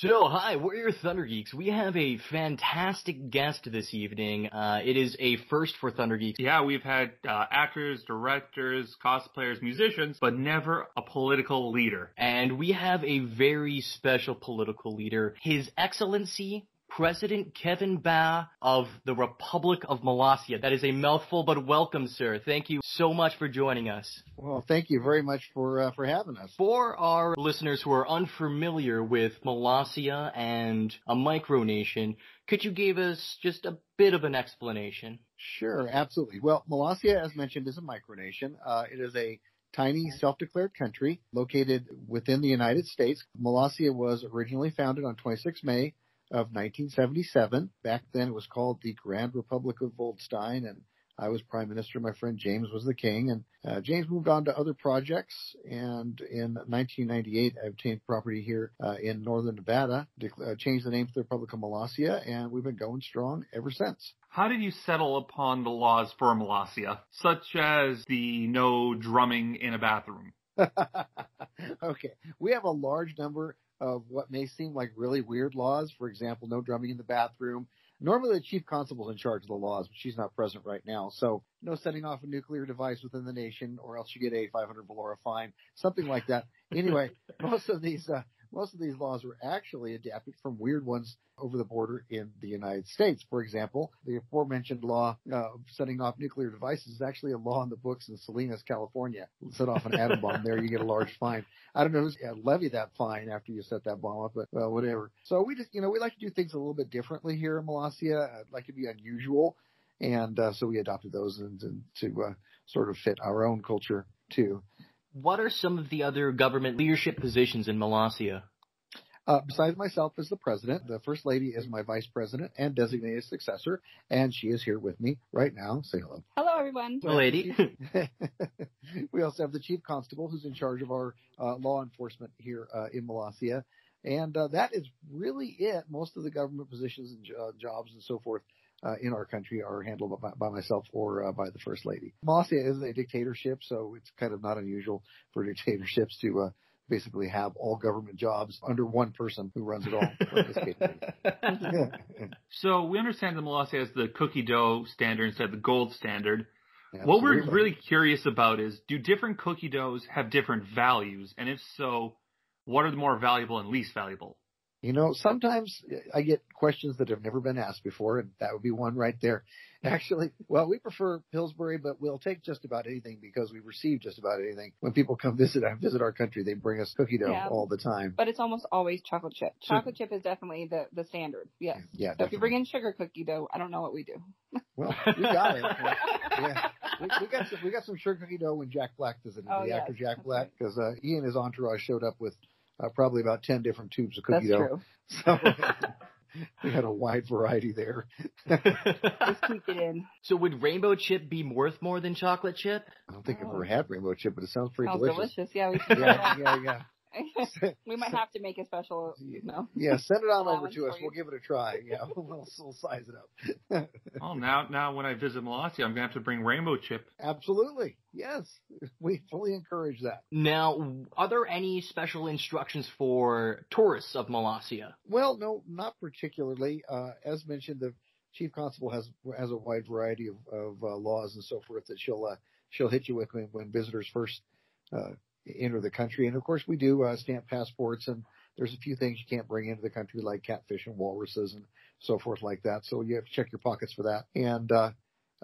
So, hi, we're your Thunder Geeks. We have a fantastic guest this evening. Uh, it is a first for Thunder Geeks. Yeah, we've had uh, actors, directors, cosplayers, musicians, but never a political leader. And we have a very special political leader. His Excellency, President Kevin Baugh of the Republic of Molossia. That is a mouthful, but welcome, sir. Thank you so much for joining us. Well, thank you very much for uh, for having us. For our listeners who are unfamiliar with Molossia and a micronation, could you give us just a bit of an explanation? Sure, absolutely. Well, Molossia, as mentioned, is a micronation. Uh, it is a tiny self-declared country located within the United States. Molossia was originally founded on 26 May of 1977. Back then it was called the Grand Republic of Vuldstein and I was prime minister. My friend James was the king and uh, James moved on to other projects. And in 1998, I obtained property here uh, in northern Nevada, uh, changed the name to the Republic of Molossia, and we've been going strong ever since. How did you settle upon the laws for Molossia, such as the no drumming in a bathroom? okay. We have a large number of what may seem like really weird laws. For example, no drumming in the bathroom. Normally the chief constable's in charge of the laws, but she's not present right now. So no setting off a nuclear device within the nation or else you get a 500 Valora fine, something like that. Anyway, most of these, uh, most of these laws were actually adapted from weird ones over the border in the United States. For example, the aforementioned law uh, setting off nuclear devices is actually a law in the books in Salinas, California. Set off an atom bomb there, you get a large fine. I don't know who's uh, levy that fine after you set that bomb up, but well, whatever. So we just, you know, we like to do things a little bit differently here in Molossia. I'd like to be unusual. And uh, so we adopted those and, and to uh, sort of fit our own culture too. What are some of the other government leadership positions in Molossia? Uh, besides myself as the president, the first lady is my vice president and designated successor, and she is here with me right now. Say hello. Hello, everyone. Hello, lady. we also have the chief constable who's in charge of our uh, law enforcement here uh, in Molossia. And uh, that is really it. Most of the government positions and uh, jobs and so forth uh, in our country are handled by, by myself or uh, by the first lady. Molossia is a dictatorship, so it's kind of not unusual for dictatorships to uh, basically have all government jobs under one person who runs it all. so we understand that Molossia has the cookie dough standard instead of the gold standard. Absolutely. What we're really curious about is do different cookie doughs have different values? And if so, what are the more valuable and least valuable? You know, sometimes I get questions that have never been asked before, and that would be one right there. Actually, well, we prefer Pillsbury, but we'll take just about anything because we receive just about anything. When people come visit uh, visit our country, they bring us cookie dough yeah. all the time. But it's almost always chocolate chip. Chocolate chip is definitely the the standard. Yes. Yeah. So if you bring in sugar cookie dough, I don't know what we do. Well, we got it. yeah. We, we, got some we got some sugar cookie dough when Jack Black visited. Oh, the yes. actor Jack Black, because uh, he and his entourage showed up with uh, probably about 10 different tubes of cookie That's dough. True. So we had a wide variety there. Just keep it in. So would rainbow chip be worth more than chocolate chip? I don't think oh. I've ever had rainbow chip, but it sounds pretty sounds delicious. delicious. Yeah, we should yeah, yeah, yeah. we might have to make a special, no. Yeah, send it on over to us. We'll give it a try. Yeah, we'll, we'll size it up. oh, now, now when I visit Molossia, I'm gonna have to bring rainbow chip. Absolutely, yes. We fully encourage that. Now, are there any special instructions for tourists of Molossia? Well, no, not particularly. Uh, as mentioned, the chief constable has has a wide variety of, of uh, laws and so forth that she'll uh, she'll hit you with when, when visitors first uh, enter the country. And of course, we do uh, stamp passports, and there's a few things you can't bring into the country, like catfish and walruses and so forth, like that. So you have to check your pockets for that. And uh,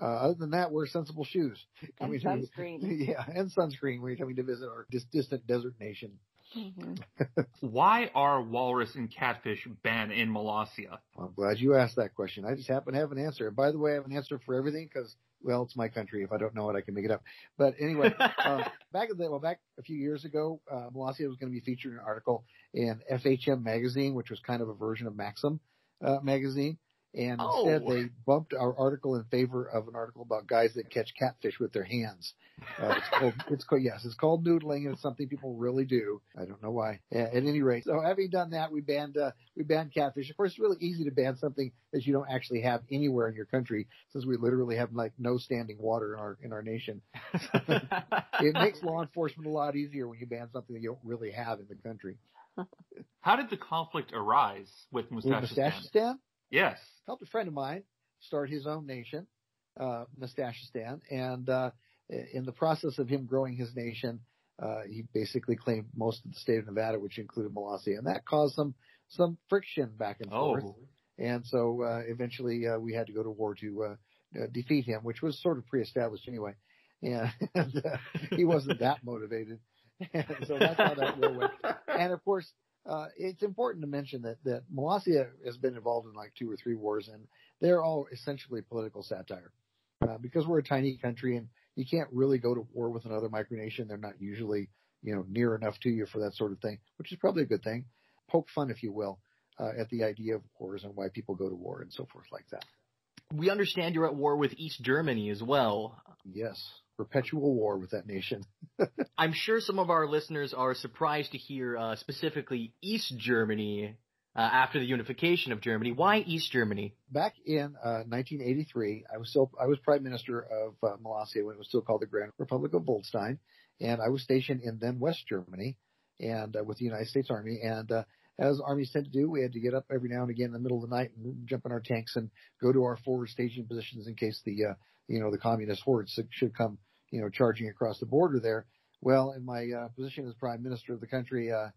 uh, other than that, wear sensible shoes. And sunscreen. Yeah, and sunscreen when you're coming to visit our dis- distant desert nation. Mm-hmm. Why are walrus and catfish banned in Molossia? Well, I'm glad you asked that question. I just happen to have an answer. And by the way, I have an answer for everything because well, it's my country. If I don't know it, I can make it up. But anyway, uh, back in the, well, back a few years ago, uh, Molossia was going to be featured in an article in FHM magazine, which was kind of a version of Maxim uh, magazine. And oh. instead, they bumped our article in favor of an article about guys that catch catfish with their hands. Uh, it's called, it's called, yes, it's called noodling, and it's something people really do. I don't know why. At any rate, so having done that, we banned uh, we banned catfish. Of course, it's really easy to ban something that you don't actually have anywhere in your country, since we literally have like no standing water in our in our nation. it makes law enforcement a lot easier when you ban something that you don't really have in the country. How did the conflict arise with Mustachistan? With Yes. Helped a friend of mine start his own nation, uh, Mustachistan, and uh, in the process of him growing his nation, uh, he basically claimed most of the state of Nevada, which included Molossia, and that caused some some friction back and oh. forth. And so uh, eventually uh, we had to go to war to uh, uh defeat him, which was sort of pre-established anyway. And, and uh, he wasn't that motivated, and so that's how that war went. And of course, uh, it's important to mention that that Molossia has been involved in like two or three wars, and they're all essentially political satire. Uh, because we're a tiny country and you can't really go to war with another micronation. They're not usually, you know, near enough to you for that sort of thing, which is probably a good thing. Poke fun, if you will, uh, at the idea of wars and why people go to war and so forth like that. We understand you're at war with East Germany as well. Yes, perpetual war with that nation. I'm sure some of our listeners are surprised to hear uh, specifically East Germany uh, after the unification of Germany. Why East Germany? Back in uh, 1983, I was still I was prime minister of uh, Molossia when it was still called the Grand Republic of Vuldstein, and I was stationed in then West Germany, and uh, with the United States Army. And uh, as armies tend to do, we had to get up every now and again in the middle of the night and jump in our tanks and go to our forward staging positions in case the uh, you know the communist hordes should come you know charging across the border there. Well, in my uh, position as prime minister of the country. Uh,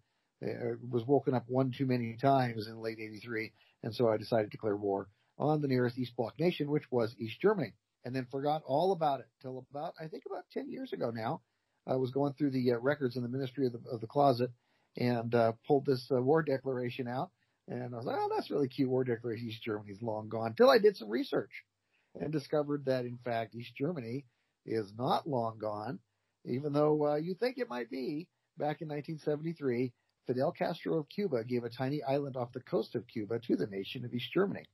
uh, was woken up one too many times in late 83. And so I decided to declare war on the nearest East Bloc nation, which was East Germany, and then forgot all about it till about, I think about 10 years ago now. I was going through the uh, records in the Ministry of the, of the Closet and uh, pulled this uh, war declaration out. And I was like, oh, that's really cute. War declaration. East Germany's long gone. Till I did some research and discovered that, in fact, East Germany is not long gone, even though uh, you think it might be. Back in 1973, Fidel Castro of Cuba gave a tiny island off the coast of Cuba to the nation of East Germany.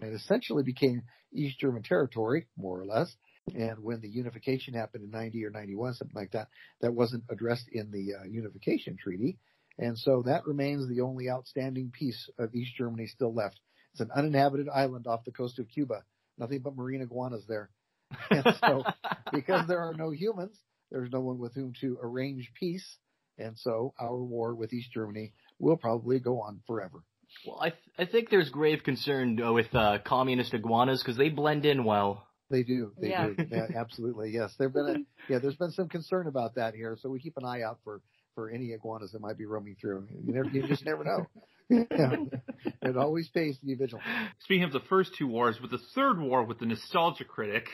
It essentially became East German territory, more or less. And when the unification happened in 90 or 91, something like that, that wasn't addressed in the uh, unification treaty. And so that remains the only outstanding piece of East Germany still left. It's an uninhabited island off the coast of Cuba. Nothing but marine iguanas there. And so because there are no humans, there's no one with whom to arrange peace. And so our war with East Germany will probably go on forever. Well, I th- I think there's grave concern uh, with uh, communist iguanas because they blend in well. They do. They yeah. do. Yeah, absolutely. Yes. There've been a, yeah, there's been some concern about that here. So we keep an eye out for, for any iguanas that might be roaming through. You never, you just never know. yeah. It always pays to be vigilant. Speaking of the first two wars, with the third war with the nostalgia critic,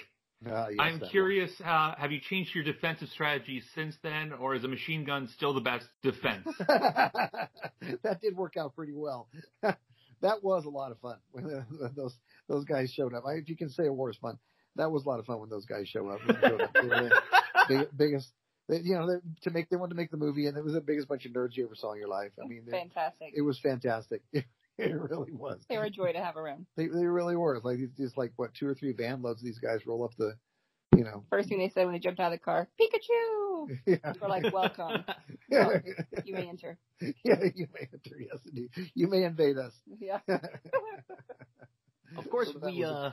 uh, yes, I'm curious, uh, have you changed your defensive strategy since then, or is a machine gun still the best defense? that did work out pretty well. that was a lot of fun when those those guys showed up. I, if you can say a war is fun, that was a lot of fun when those guys show up. Showed up. They were the big, biggest, they, you know, to make they wanted to make the movie, and it was the biggest bunch of nerds you ever saw in your life. I mean, fantastic. It, it was fantastic. It really was. They were a joy to have around. They they really were. It's like just like what two or three van loads of these guys roll up the, you know. First thing they said when they jumped out of the car, Pikachu. Yeah. We're like, welcome. well, you may enter. Yeah, you may enter. Yes, indeed. You may invade us. Yeah. of course, so we uh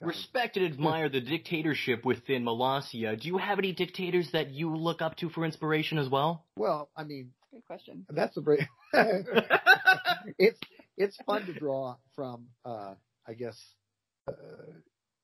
respect and admire the dictatorship within Molossia. Do you have any dictators that you look up to for inspiration as well? Well, I mean, good question. That's a great. it's it's fun to draw from. uh I guess. Uh,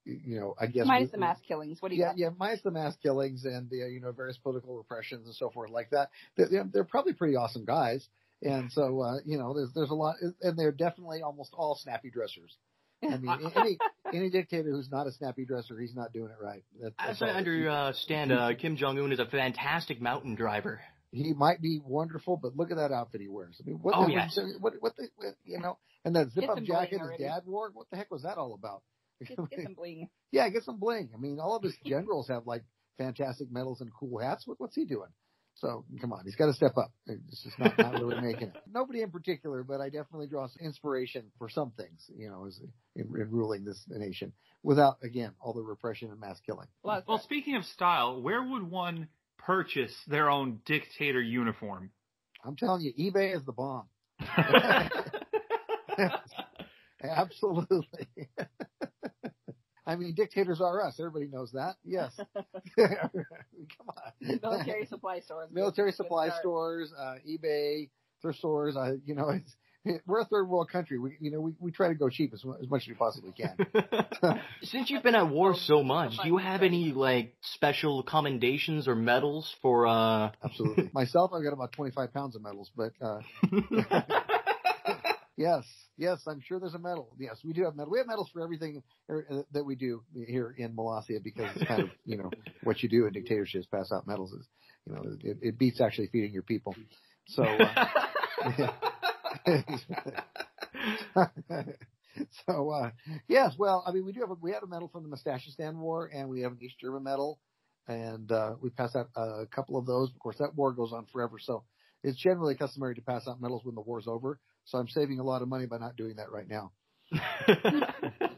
you know, I guess minus we, the mass killings. What do you? Yeah, got? yeah, minus the mass killings and the you know various political repressions and so forth like that. They're, they're probably pretty awesome guys, and so uh, you know, there's there's a lot, and they're definitely almost all snappy dressers. I mean, any any dictator who's not a snappy dresser, he's not doing it right. That, As I understand, uh, Kim Jong Un is a fantastic mountain driver. He might be wonderful, but look at that outfit he wears. I mean, what oh, the, yes. what, what the, you know, and that zip up jacket his dad wore. What the heck was that all about? Get, get some bling. Yeah, get some bling. I mean, all of his generals have like fantastic medals and cool hats. What, what's he doing? So come on, he's got to step up. It's just not, not really making it. Nobody in particular, but I definitely draw inspiration for some things, you know, as in, in ruling this nation without, again, all the repression and mass killing. Well, well, speaking of style, where would one purchase their own dictator uniform? I'm telling you, eBay is the bomb. Absolutely. I mean, dictators are us. Everybody knows that. Yes. Come on. Military supply stores. Military supply stores, uh, eBay, thrift stores. I, you know, it's, we're a third world country. We, you know, we, we try to go cheap as, as much as we possibly can. Since you've been at war so much, do you have any like special commendations or medals for? uh Absolutely. Myself, I've got about 25 pounds of medals, but uh yes, yes, I'm sure there's a medal. Yes, we do have medals. We have medals for everything uh, that we do here in Molossia because it's kind of you know what you do in dictatorships. Pass out medals is you know it, it beats actually feeding your people. So. Uh, so uh, yes, well, I mean, we do have a, we had a medal from the Mustachistan War, and we have an East German medal, and uh, we pass out a couple of those. Of course, that war goes on forever, so it's generally customary to pass out medals when the war's over. So I'm saving a lot of money by not doing that right now.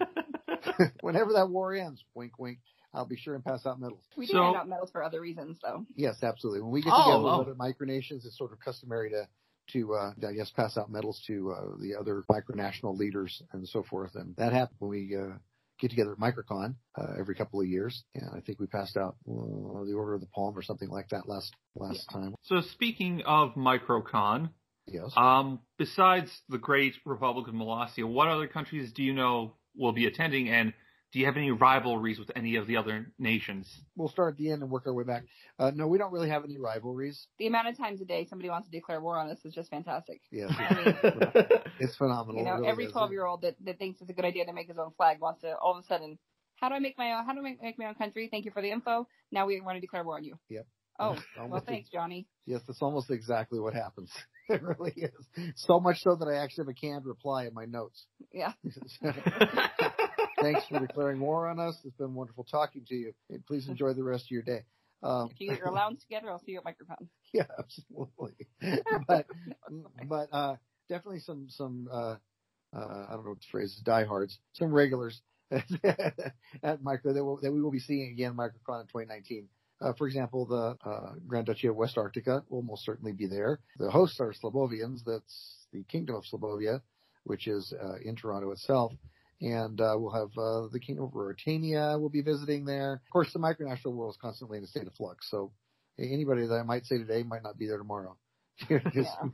Whenever that war ends, wink, wink. I'll be sure and pass out medals. We do so, hand out medals for other reasons, though. Yes, absolutely. When we get together oh, with other micronations, it's sort of customary to to, uh, I guess, pass out medals to uh, the other micronational leaders and so forth. And that happened when we uh, get together at MicroCon uh, every couple of years. And I think we passed out uh, the Order of the Palm or something like that last last yeah. time. So speaking of MicroCon, yes. Um, besides the great Republic of Molossia, what other countries do you know will be attending? And do you have any rivalries with any of the other nations? We'll start at the end and work our way back. Uh, no, we don't really have any rivalries. The amount of times a day somebody wants to declare war on us is just fantastic. Yeah, I mean, it's phenomenal. You know, really every twelve-year-old that, that thinks it's a good idea to make his own flag wants to all of a sudden, how do I make my own? How do I make, make my own country? Thank you for the info. Now we want to declare war on you. Yep. Oh, well, thanks, Johnny. Yes, that's almost exactly what happens. It really is. So much so that I actually have a canned reply in my notes. Yeah. Thanks for declaring war on us. It's been wonderful talking to you. Please enjoy the rest of your day. Um, if you get your allowance together, I'll see you at MicroCon. Yeah, absolutely. but but uh, definitely some some uh, uh, I don't know what the phrase is, diehards, some regulars at Micro that, will, that we will be seeing again MicroCon in 2019. Uh, for example, the uh, Grand Duchy of Westarctica will most certainly be there. The hosts are Slavovians. That's the Kingdom of Slavovia, which is uh, in Toronto itself and uh, we'll have uh, the Kingdom of Ruritania will be visiting there. Of course, the micronational world is constantly in a state of flux, so anybody that I might say today might not be there tomorrow. yeah.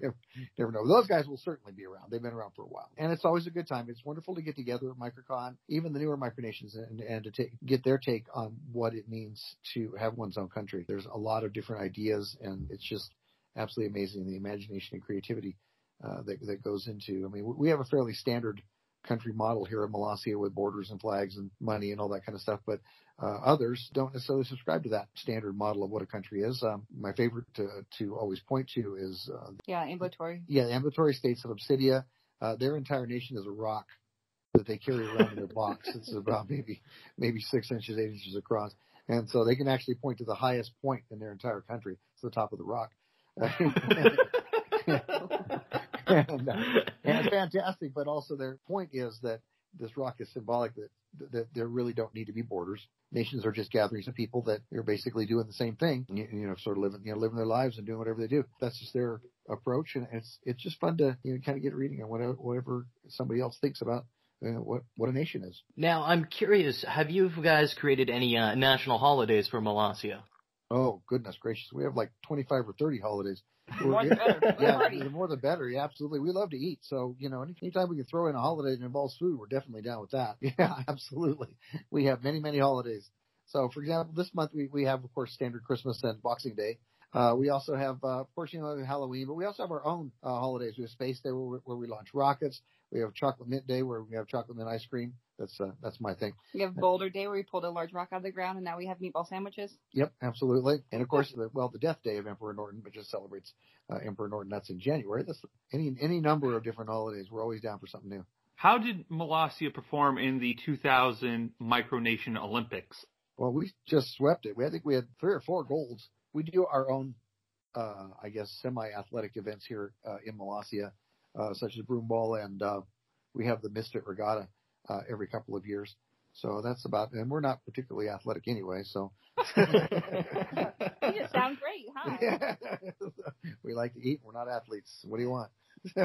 never, never, know. Those guys will certainly be around. They've been around for a while, and it's always a good time. It's wonderful to get together at MicroCon, even the newer micronations, and, and to take, get their take on what it means to have one's own country. There's a lot of different ideas, and it's just absolutely amazing the imagination and creativity uh, that that goes into. I mean, we have a fairly standard country model here in Molossia with borders and flags and money and all that kind of stuff. But uh, others don't necessarily subscribe to that standard model of what a country is. Um, my favorite to, to always point to is uh, yeah, ambulatory. Yeah, the ambulatory states of Obsidia. Uh, their entire nation is a rock that they carry around in their box. It's about maybe maybe six inches, eight inches across, and so they can actually point to the highest point in their entire country. It's the top of the rock. and, uh, and it's fantastic. But also their point is that this rock is symbolic that that there really don't need to be borders. Nations are just gatherings of people that are basically doing the same thing. You, you know, sort of living, you know, living their lives and doing whatever they do. That's just their approach, and it's it's just fun to you know kind of get reading on whatever whatever somebody else thinks about what what a nation is. Now, I'm curious. Have you guys created any uh, national holidays for Molossia? Oh goodness gracious, we have like 25 or 30 holidays. More the better. yeah, the more the better. Yeah, absolutely. We love to eat, so you know, anytime we can throw in a holiday that involves food, we're definitely down with that. Yeah, absolutely. We have many, many holidays. So, for example, this month we we have, of course, standard Christmas and Boxing Day. Uh, we also have, uh, of course, you know, Halloween, but we also have our own uh, holidays. We have Space Day where, where we launch rockets. We have Chocolate Mint Day where we have chocolate mint ice cream. That's uh, that's my thing. We have Boulder Day where we pulled a large rock out of the ground, and now we have meatball sandwiches. Yep, absolutely. And of course, the, well, the Death Day of Emperor Norton, which just celebrates uh, Emperor Norton. That's in January. That's any any number of different holidays. We're always down for something new. How did Molossia perform in the 2000 Micronation Olympics? Well, we just swept it. We I think we had three or four golds. We do our own, uh, I guess, semi-athletic events here uh, in Molossia, uh, such as broomball, and uh, we have the Misfit Regatta uh, every couple of years. So that's about, and we're not particularly athletic anyway. So you just sound great. Hi. we like to eat. We're not athletes. What do you want?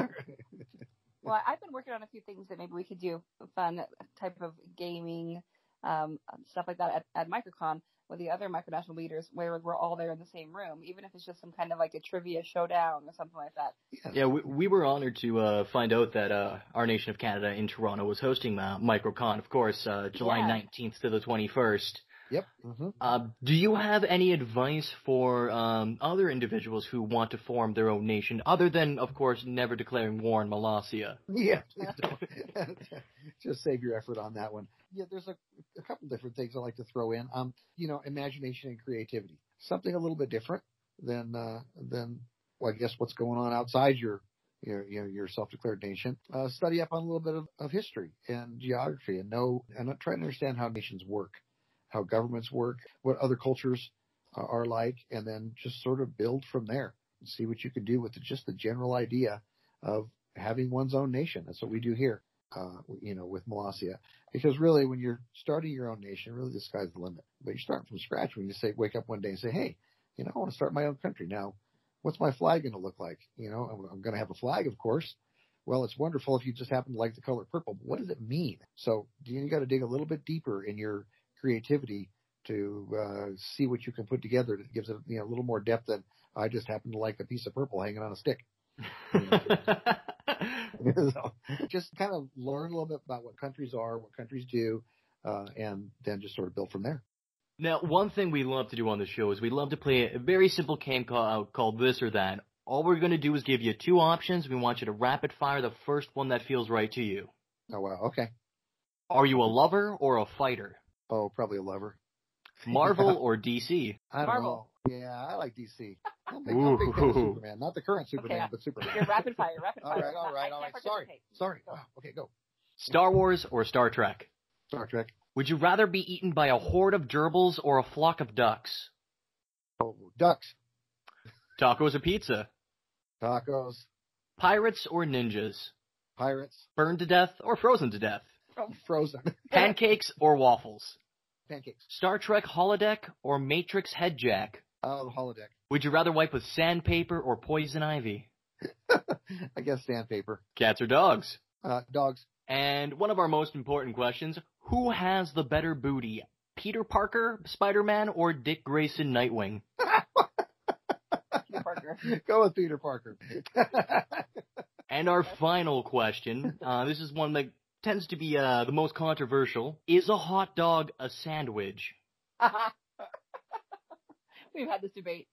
well, I've been working on a few things that maybe we could do fun type of gaming um, stuff like that at, at MicroCon. with the other micronational leaders where we're all there in the same room, even if it's just some kind of like a trivia showdown or something like that. Yeah, yeah we, we were honored to uh, find out that uh, our nation of Canada in Toronto was hosting uh, MicroCon, of course, uh, July yeah. 19th to the 21st. Yep. Mm-hmm. Uh, do you have any advice for um, other individuals who want to form their own nation, other than, of course, never declaring war on Molossia? Yeah, just save your effort on that one. Yeah, there's a, a couple different things I like to throw in. Um, you know, imagination and creativity, something a little bit different than uh, than well, I guess what's going on outside your your your, your self-declared nation. Uh, study up on a little bit of, of history and geography, and know and try to understand how nations work how governments work, what other cultures are like, and then just sort of build from there and see what you can do with the, just the general idea of having one's own nation. That's what we do here, uh, you know, with Molossia. Because really, when you're starting your own nation, really the sky's the limit. But you start from scratch when you say, wake up one day and say, hey, you know, I want to start my own country. Now, what's my flag going to look like? You know, I'm, I'm going to have a flag, of course. Well, it's wonderful if you just happen to like the color purple, but what does it mean? So you got to dig a little bit deeper in your creativity to uh, see what you can put together that gives it you know a little more depth than I just happen to like a piece of purple hanging on a stick. so just kind of learn a little bit about what countries are, what countries do, uh, and then just sort of build from there. Now, one thing we love to do on the show is we love to play a very simple game call, called This or That. All we're going to do is give you two options. We want you to rapid fire the first one that feels right to you. Oh, wow. Okay. Are you a lover or a fighter? Oh, probably a lover. Marvel or DC? I Marvel. Know. Yeah, I like DC. I'm big, I'm big Superman, not the current Superman, okay. but Superman. You're rapid fire, rapid fire. all right, all right, all right. Sorry, sorry. Wow. Okay, go. Star Wars or Star Trek? Star Trek. Would you rather be eaten by a horde of gerbils or a flock of ducks? Oh, ducks. Tacos or pizza? Tacos. Pirates or ninjas? Pirates. Burned to death or frozen to death? Frozen. Pancakes or waffles? Pancakes. Star Trek holodeck or Matrix head jack? Oh, the holodeck. Would you rather wipe with sandpaper or poison ivy? I guess sandpaper. Cats or dogs? Uh, dogs. And one of our most important questions, who has the better booty? Peter Parker, Spider-Man, or Dick Grayson, Nightwing? Peter Parker. Go with Peter Parker. and our final question, uh, this is one that tends to be uh, the most controversial. Is a hot dog a sandwich? We've had this debate.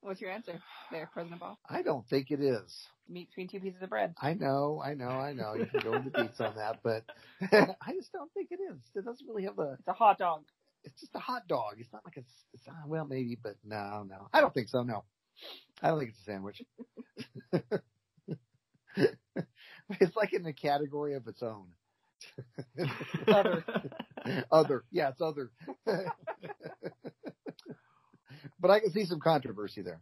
What's your answer there, President Baugh? I don't think it is. Meat between two pieces of bread. I know, I know, I know. You can go into deets on that, but I just don't think it is. It doesn't really have the. It's a hot dog. It's just a hot dog. It's not like a. it's uh, well, maybe, but no, no. I don't think so. No, I don't think it's a sandwich. it's like in a category of its own. other. other. Yeah, it's other. But I can see some controversy there.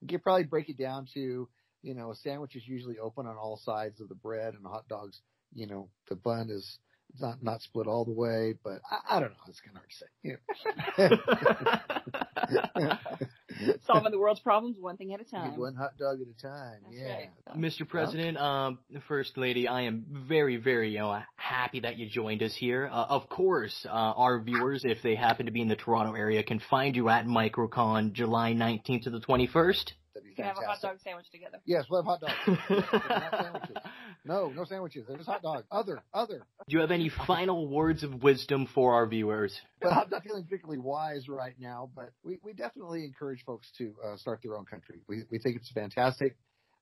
You could probably break it down to, you know, a sandwich is usually open on all sides of the bread and hot dogs, you know, the bun is not not split all the way, but I, I don't know. It's kind of hard to say. Solving the world's problems one thing at a time. One hot dog at a time. That's yeah. Right. Mr. President, um, First Lady, I am very, very, you know, happy that you joined us here. Uh, of course, uh, our viewers, if they happen to be in the Toronto area, can find you at MicroCon July 19th to the 21st. We can have a hot dog sandwich together. Yes, we'll have hot dogs. no, no sandwiches. There's hot dog. Other, other. Do you have any final words of wisdom for our viewers? Well, I'm not feeling particularly wise right now, but we, we definitely encourage folks to uh, start their own country. We, we think it's a fantastic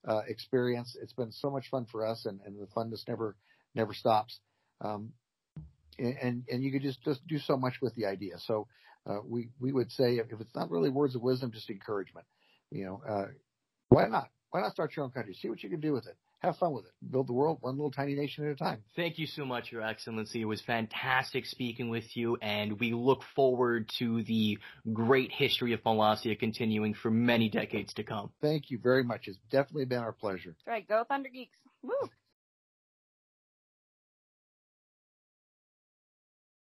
uh, experience. It's been so much fun for us, and, and the funness never never stops. Um, and and you could just just do so much with the idea. So uh, we we would say if, if it's not really words of wisdom, just encouragement you know, uh, why not? Why not start your own country? See what you can do with it. Have fun with it. Build the world one little tiny nation at a time. Thank you so much, Your Excellency. It was fantastic speaking with you, and we look forward to the great history of Molossia continuing for many decades to come. Thank you very much. It's definitely been our pleasure. All right, go Thunder Geeks. Woo!